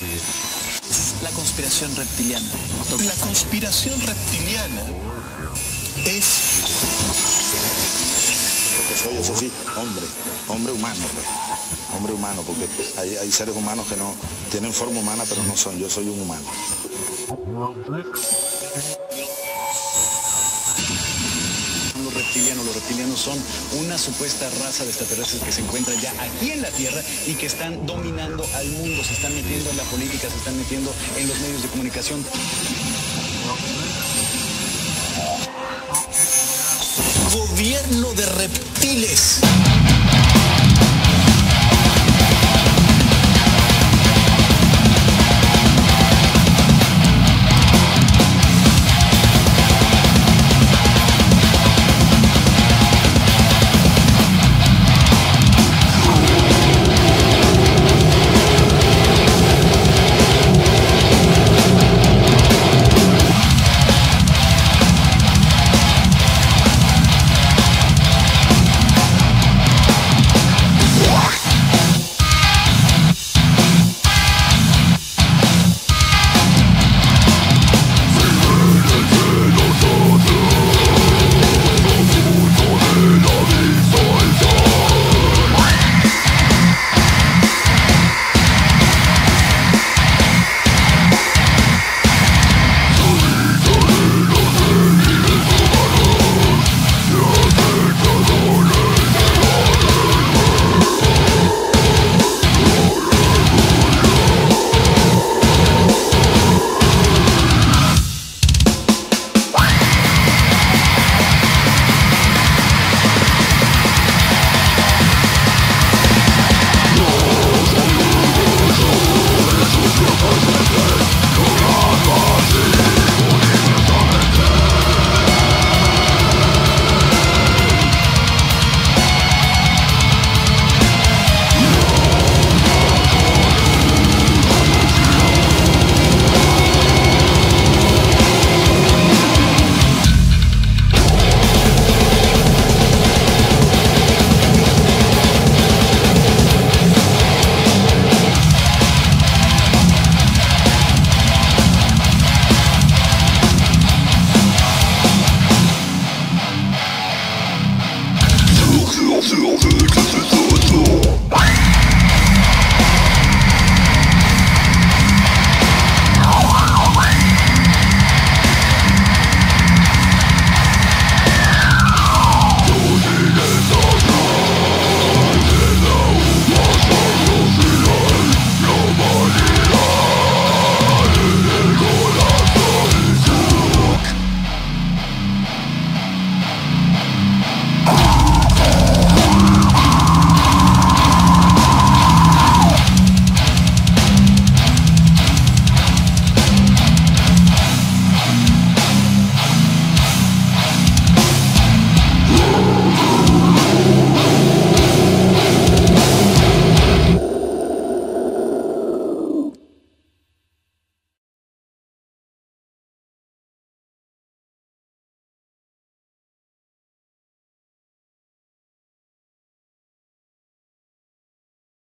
La conspiración reptiliana. La conspiración reptiliana es... Porque soy, eso sí, hombre, hombre humano, pues. hombre humano, porque hay, hay seres humanos que no tienen forma humana, pero no son, yo soy un humano. Reptilianos, los reptilianos son una supuesta raza de extraterrestres que se encuentra ya aquí en la Tierra y que están dominando al mundo, se están metiendo en la política, se están metiendo en los medios de comunicación. Gobierno de reptiles. Sur, sur, sur, sur, sur.